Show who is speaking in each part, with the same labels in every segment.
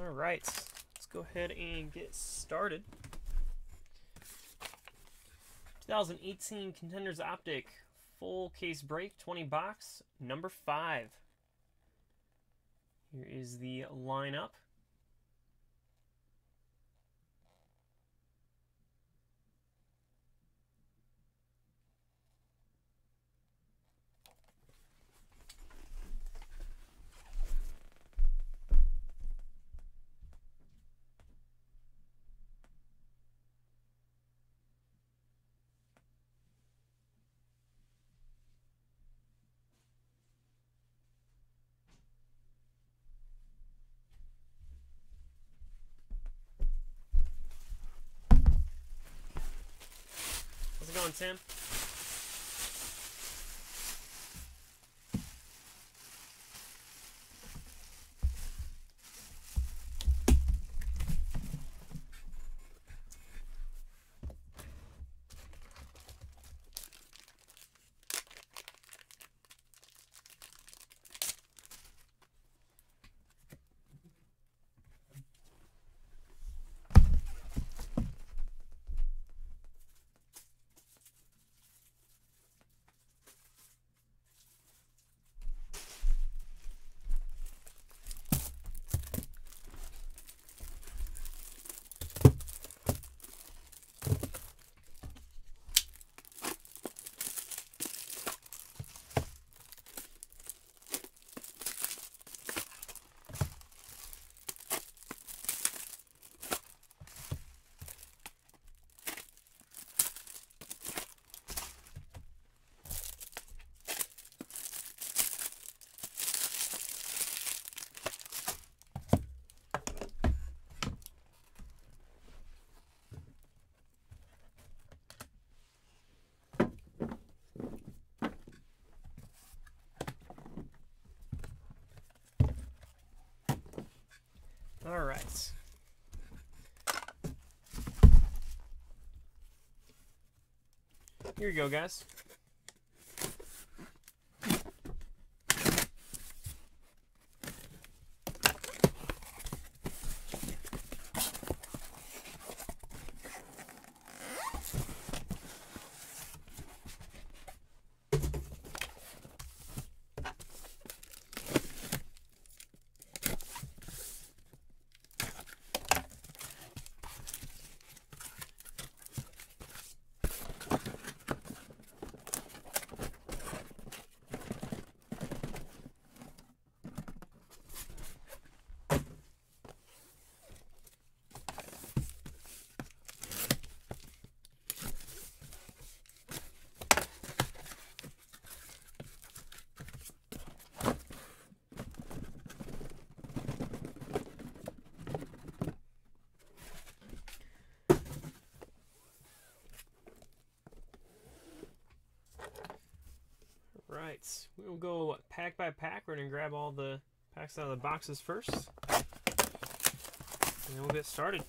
Speaker 1: All right, let's go ahead and get started. 2018 Contenders Optic full case break 20 box number 5. Here is the lineup. How's it Here you go, guys. Right, we'll go pack by pack. We're gonna grab all the packs out of the boxes first, and then we'll get started.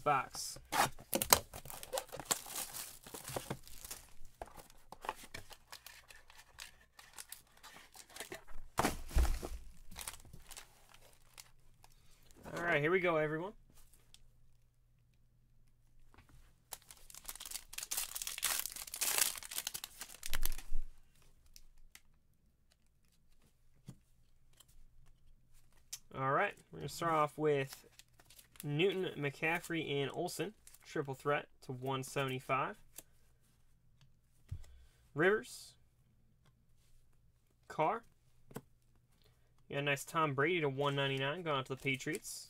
Speaker 1: Box. All right, here we go, everyone. All right, we're going to start off with Newton, McCaffrey, and Olsen, Triple threat to 175. Rivers. Carr. You got a nice Tom Brady to 199 going out to the Patriots.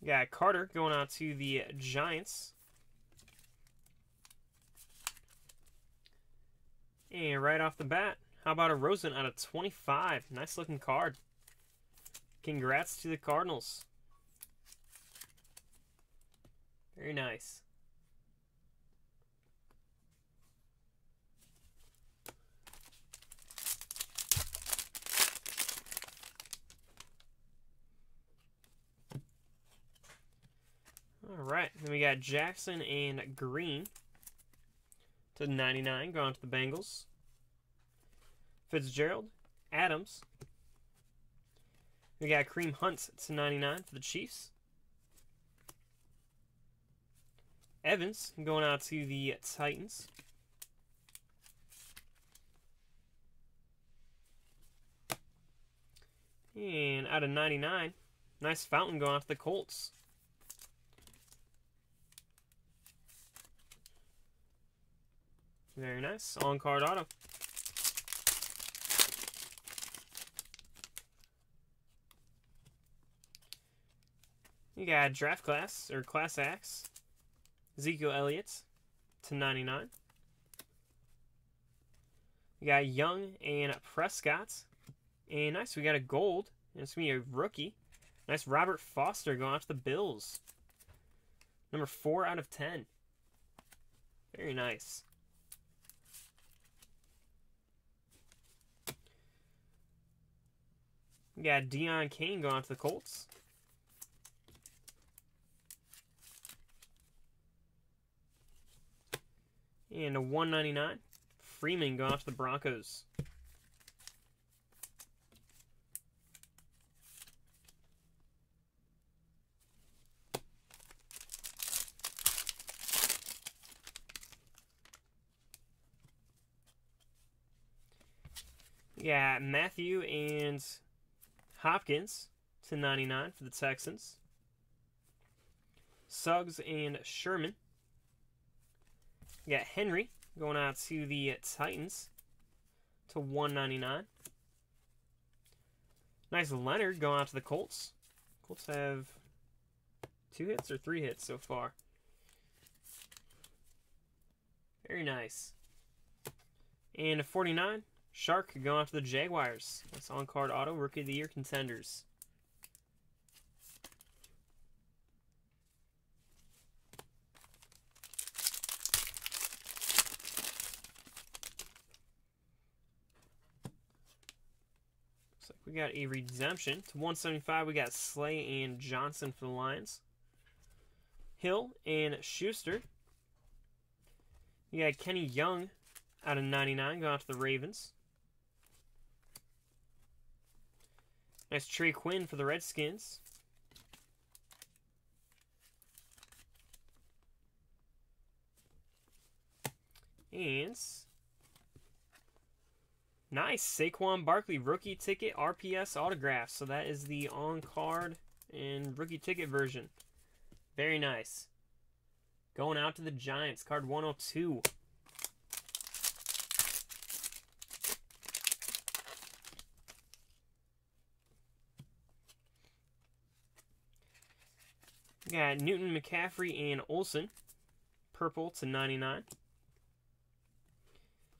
Speaker 1: You got Carter going out to the Giants. And right off the bat, how about a Rosen out of 25? Nice looking card. Congrats to the Cardinals. Very nice. All right, then we got Jackson and Green to 99 going to the Bengals. Fitzgerald, Adams. We got Kareem Hunt to 99 for the Chiefs. Evans going out to the Titans. And out of 99, nice fountain going out to the Colts. Very nice. On card auto. You got draft class or class X. Ezekiel Elliott to 99. You got Young and Prescott. And nice, we got a gold. And it's going to be a rookie. Nice Robert Foster going to the Bills. Number 4 out of 10. Very nice. We got Deon Cain going to the Colts. And a 199. Freeman going off to the Broncos. Yeah, Mathieu and Hopkins to 99 for the Texans. Suggs and Sherman. Got Henry going out to the Titans to 199. Nice Leonard going out to the Colts. Colts have two hits or three hits so far. Very nice. And a 49, Chark going out to the Jaguars. That's on card auto, Rookie of the Year contenders. We got a redemption. To 175, we got Slay and Johnson for the Lions. Hill and Schuster. You got Kenny Young out of 99 going out to the Ravens. Nice Trey Quinn for the Redskins. And Nice. Saquon Barkley rookie ticket RPS autograph. So that is the on card and rookie ticket version. Very nice. Going out to the Giants. Card 102. got Newton, McCaffrey, and Olsen. Purple to 99.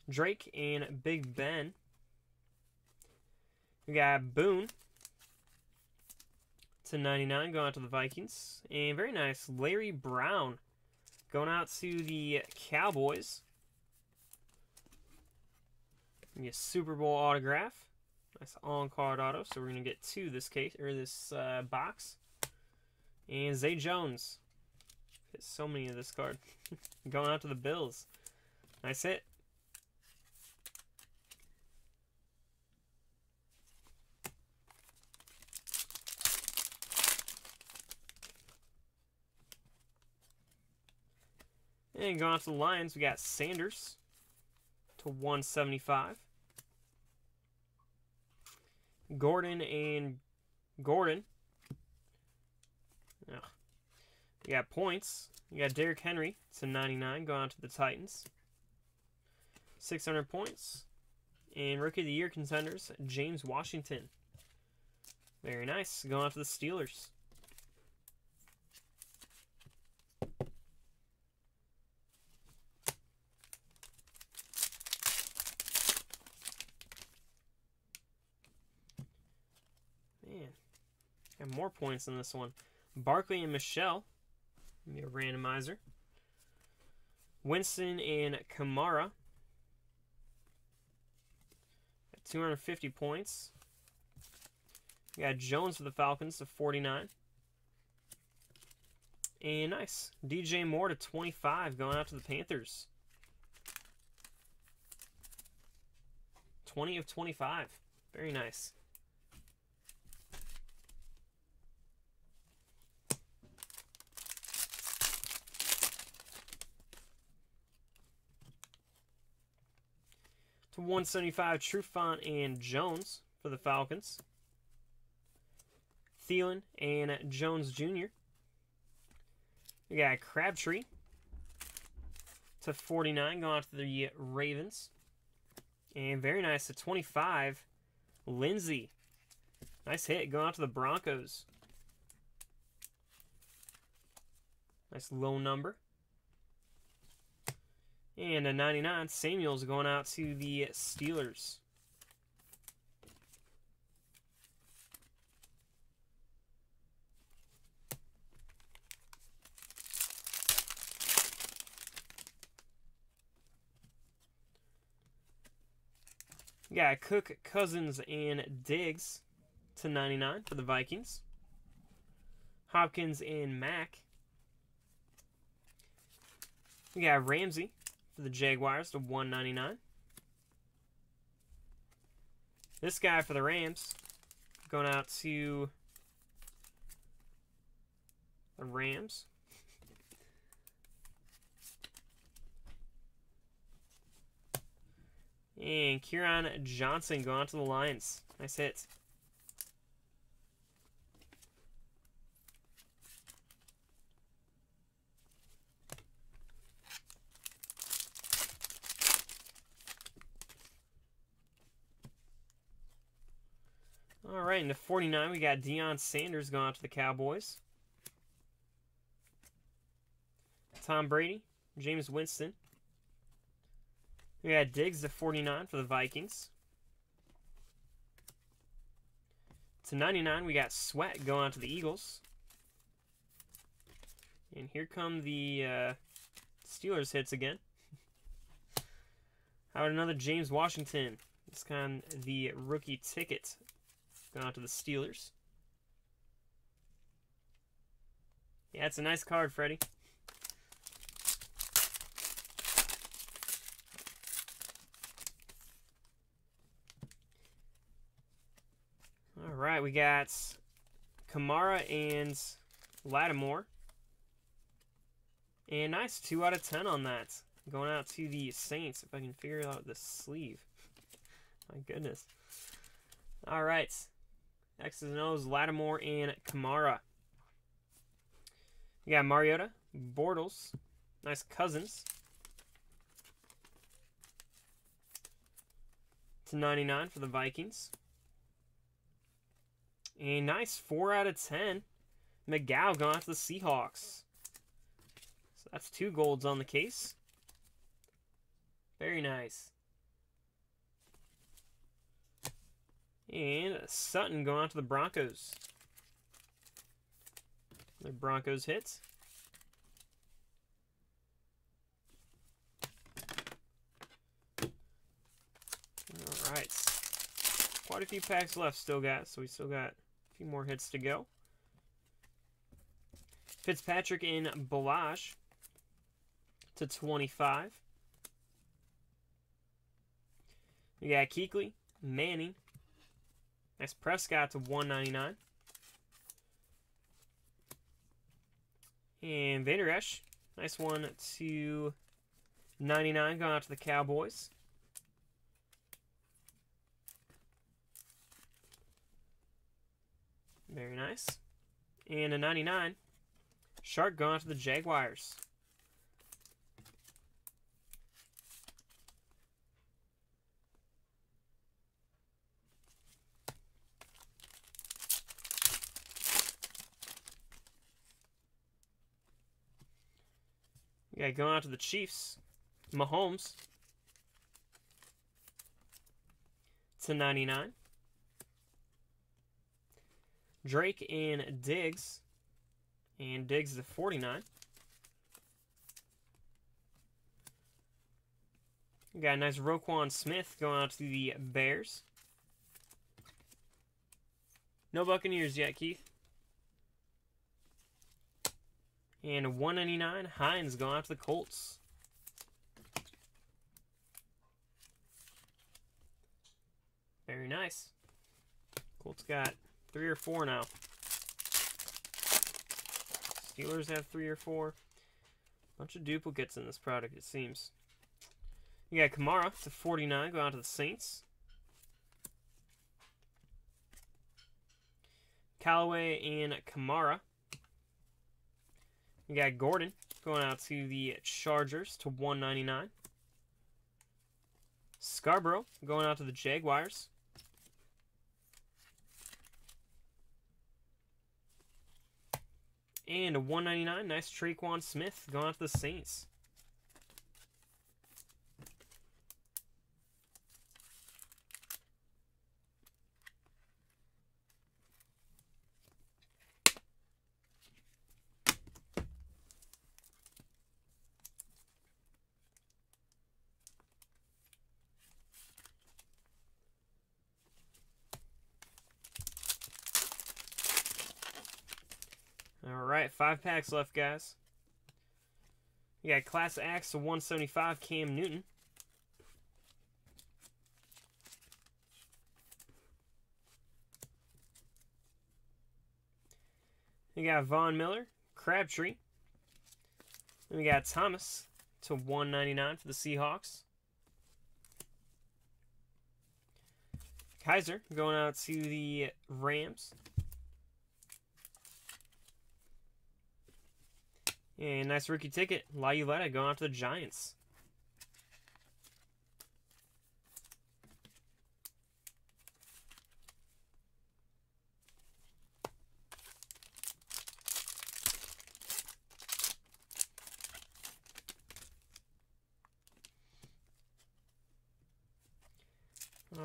Speaker 1: Drake and Big Ben. We got Boone to 99 going out to the Vikings. And very nice, Larry Brown going out to the Cowboys. a Super Bowl autograph. Nice on-card auto. So we're gonna get two this case or this uh, box. And Zay Jones. Hit so many of this card. Going out to the Bills. Nice hit. And going on to the Lions, we got Sanders to 175. Gordon and Gordon. Ugh. You got points. You got Derrick Henry to 99 going on to the Titans. 600 points. And Rookie of the Year contenders, James Washington. Very nice. Going on to the Steelers. Got more points in this one. Barkley and Michel. Give me a randomizer. Winston and Kamara. Got 250 points. We got Jones for the Falcons to 49. And nice. DJ Moore to 25 going out to the Panthers. 20 of 25. Very nice. To 175, Trufant and Jones for the Falcons. Thielen and Jones Jr. We got Crabtree to 49 going to the Ravens. And very nice to 25, Lindsay. Nice hit going out to the Broncos. Nice low number. And a 99, Samuels going out to the Steelers. got Cook, Cousins, and Diggs to 99 for the Vikings. Hopkins and Mack. We got Ramsey for the Jaguars to 199. This guy for the Rams going out to the Rams. And Kerryon Johnson going out to the Lions. Nice hit. All right, in the 49, we got Deion Sanders going out to the Cowboys. Tom Brady, Jameis Winston. We got Diggs to 49 for the Vikings. To 99, we got Sweat going out to the Eagles. And here come the uh, Steelers hits again. How about another James Washington? It's kind of the rookie ticket Going out to the Steelers. Yeah, it's a nice card, Freddie. All right, we got Kamara and Lattimore. And nice, 2 out of 10 on that. Going out to the Saints, if I can figure out the sleeve. My goodness. All right. X's and O's, Lattimore, and Kamara. You got Mariota, Bortles, nice Cousins. To 99 for the Vikings. A nice 4 out of 10. McGough going to the Seahawks. So that's two golds on the case. Very nice. And Sutton going out to the Broncos. The Broncos hits. All right. Quite a few packs left still got, so we still got a few more hits to go. Fitzpatrick in Balaj to 25. We got Kuechly, Manning. Nice Prescott to 199. And Vander Esch. Nice one to 99 going out to the Cowboys. Very nice. And a 99. Chark going out to the Jaguars. Yeah, going out to the Chiefs. Mahomes. To 99. Drake and Diggs. And Diggs to 49. We got a nice Roquan Smith going out to the Bears. No Buccaneers yet, Keith. And 199 Hines going out to the Colts. Very nice. Colts got three or four now. Steelers have three or four. Bunch of duplicates in this product, it seems. You got Kamara to 49 going out to the Saints. Callaway and Kamara. You got Gordon going out to the Chargers to 199. Scarbrough going out to the Jaguars. And a 199, nice Tre'Quan Smith going out to the Saints. Alright, five packs left, guys. We got Class Axe to 175, Cam Newton. We got Von Miller, Crabtree. Then we got Thomas to 199 for the Seahawks. Kiser going out to the Rams. And nice rookie ticket. Lauletta going out to the Giants.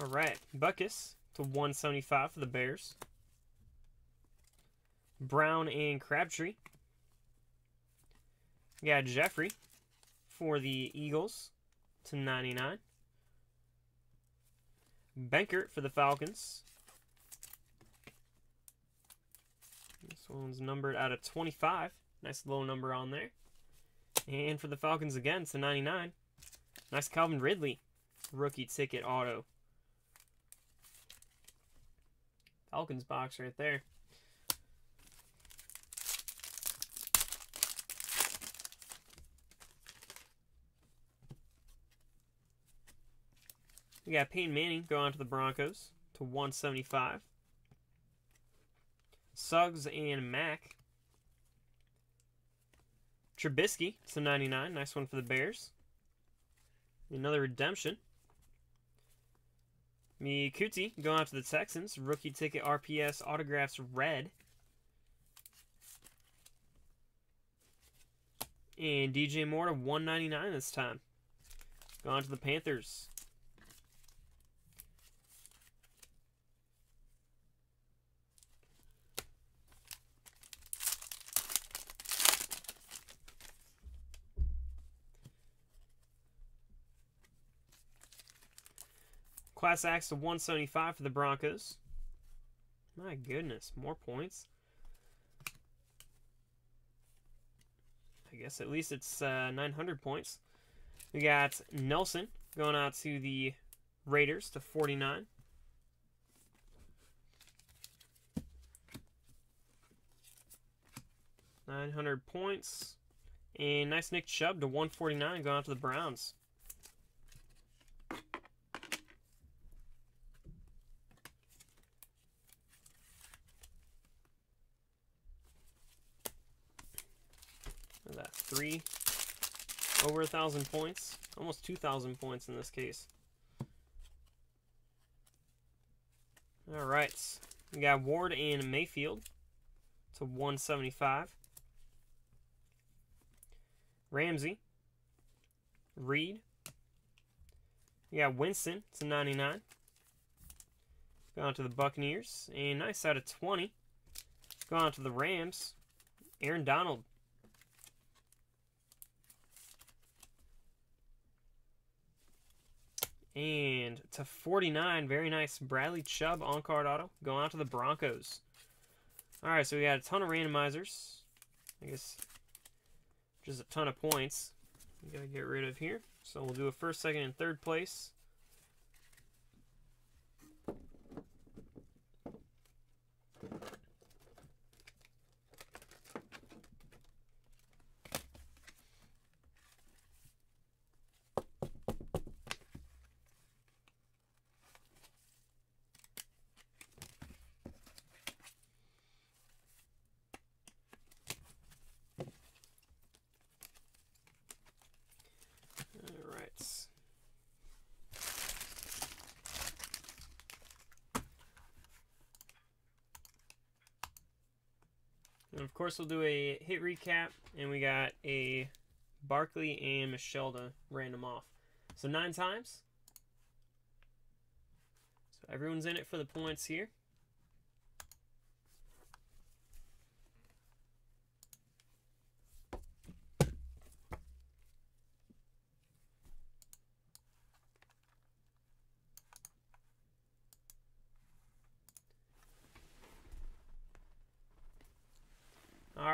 Speaker 1: All right, Butkus to 175 for the Bears. Brown and Crabtree. Got Jeffery for the Eagles to 99. Benkert for the Falcons. This one's numbered out of 25. Nice low number on there. And for the Falcons again to 99. Nice Calvin Ridley rookie ticket auto. Falcons box right there. We got Peyton Manning going to the Broncos to 175. Suggs and Mack. Trubisky to 99. Nice one for the Bears. Another redemption. Mikuti going out to the Texans. Rookie ticket RPS autographs red. And DJ Moore to 199 this time. Going to the Panthers. Class Axe to 175 for the Broncos. My goodness, more points. I guess at least it's uh, 900 points. We got Nelson going out to the Raiders to 49. Nine hundred points. And nice Nick Chubb to 149 going out to the Browns. That three over a thousand points almost 2,000 points in this case. All right, we got Ward and Mayfield to 175. Ramsey, Reed. We got Winston to 99. Go on to the Buccaneers. And nice out of 20. Go on to the Rams. Aaron Donald And to 49, very nice Bradley Chubb on card auto going out to the Broncos. All right, so we got a ton of randomizers. I guess just a ton of points. We gotta get rid of here. So we'll do a first, second, and third place. And of course, we'll do a hit recap, and we got a Barkley and Michel to random off. So nine times. So everyone's in it for the points here.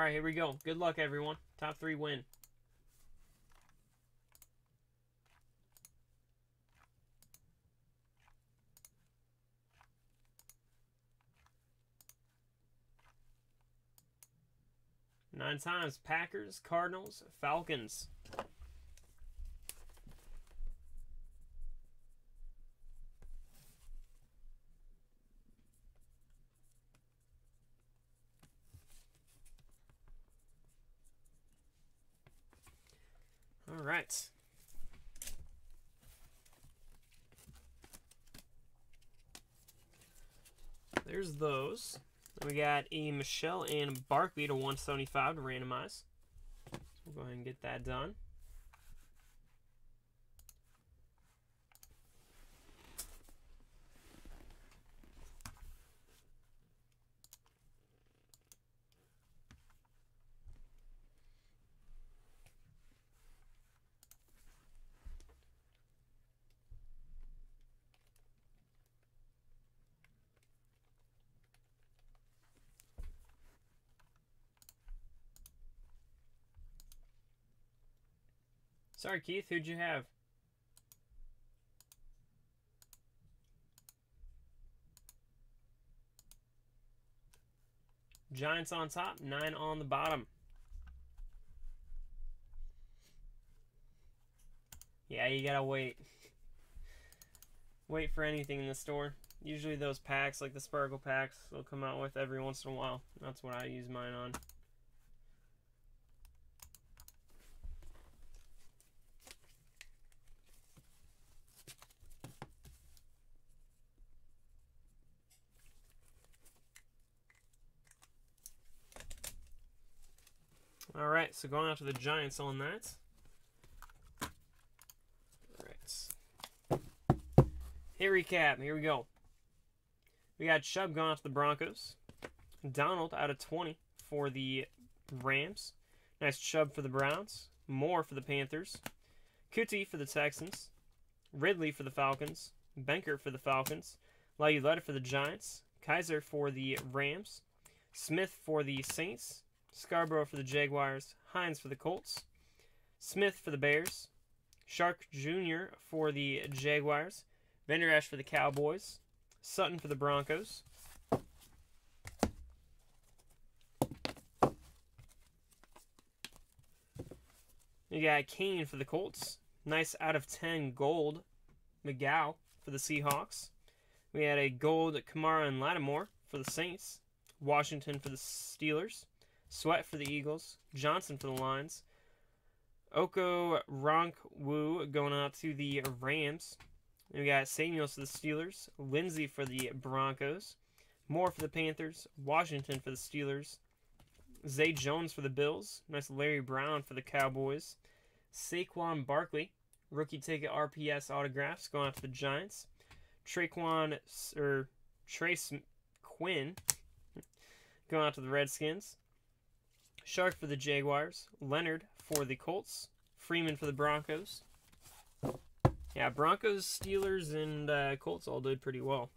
Speaker 1: Right, here we go. Good luck, everyone. Top three win. Nine times Packers, Cardinals, Falcons. Right. There's those. we got a Michel and Barkley to 175 to randomize. So we'll go ahead and get that done. Sorry, Keith. Who'd you have? Giants on top, nine on the bottom. Yeah, you gotta wait. wait for anything in the store. Usually those packs, like the Sparkle packs, they'll come out with every once in a while. That's what I use mine on. All right, so going to the Giants on that. All right. Hey, recap. Here we go. We got Chubb going to the Broncos. Donald out of 20 for the Rams. Nice Chubb for the Browns. Moore for the Panthers. Coutee for the Texans. Ridley for the Falcons. Benker for the Falcons. Lauletta for the Giants. Kiser for the Rams. Smith for the Saints. Scarbrough for the Jaguars, Hines for the Colts, Smith for the Bears, Chark Jr. for the Jaguars, Vander for the Cowboys, Sutton for the Broncos. You got Cain for the Colts. Nice out of 10 gold. McGough for the Seahawks. We had a gold Kamara and Lattimore for the Saints. Washington for the Steelers. Sweat for the Eagles. Johnson for the Lions. Oko Ronk Wu going out to the Rams. We got Samuels for the Steelers. Lindsay for the Broncos. Moore for the Panthers. Washington for the Steelers. Zay Jones for the Bills. Nice Larry Brown for the Cowboys. Saquon Barkley, rookie ticket RPS autographs going out to the Giants. Traquan or er, Trace Quinn going out to the Redskins. Chark for the Jaguars. Leonard for the Colts. Freeman for the Broncos. Yeah, Broncos, Steelers, and uh, Colts all did pretty well.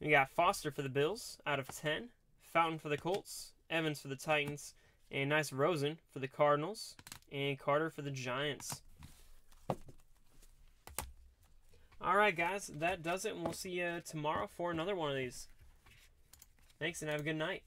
Speaker 1: We got Foster for the Bills out of 10. Fountain for the Colts. Evans for the Titans. And nice Rosen for the Cardinals. And Carter for the Giants. Alright, guys, that does it. And we'll see you tomorrow for another one of these. Thanks, and have a good night.